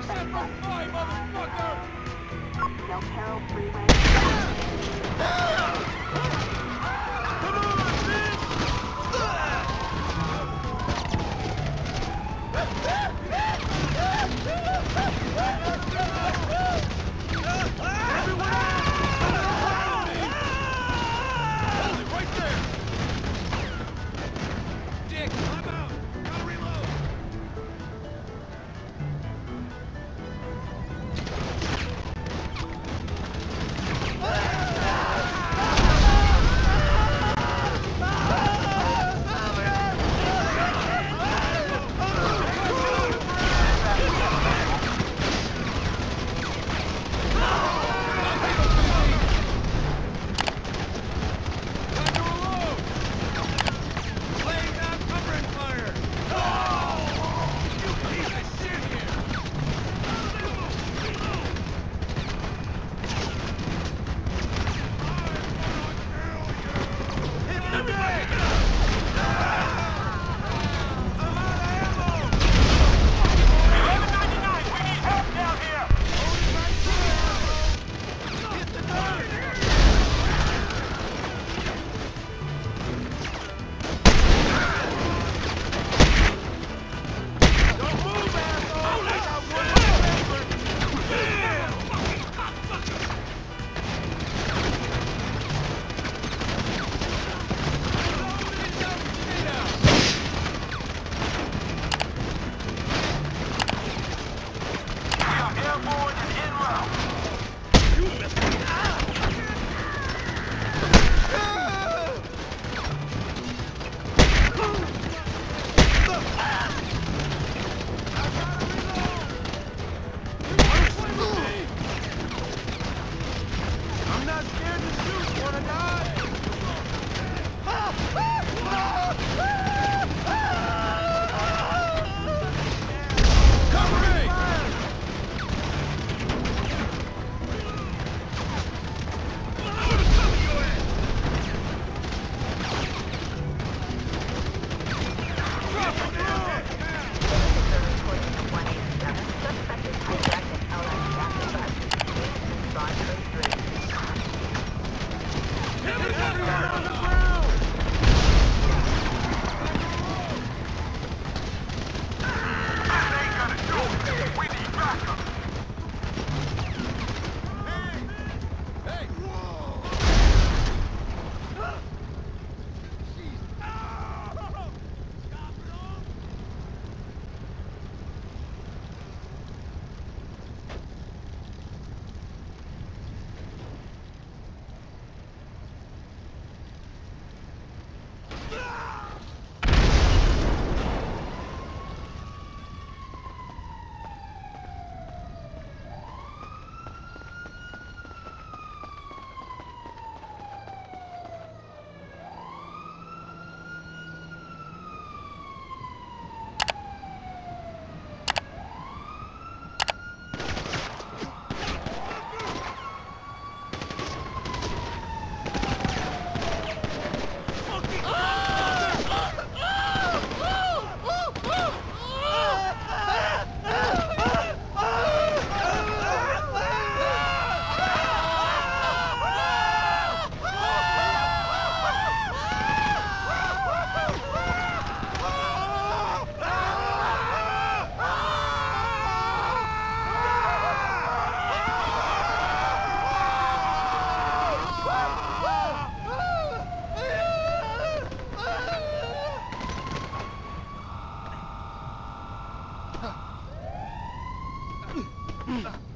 Fly, motherfucker! Del Perro Freeway. I'm not scared to shoot, wanna die! Stop! 嗯。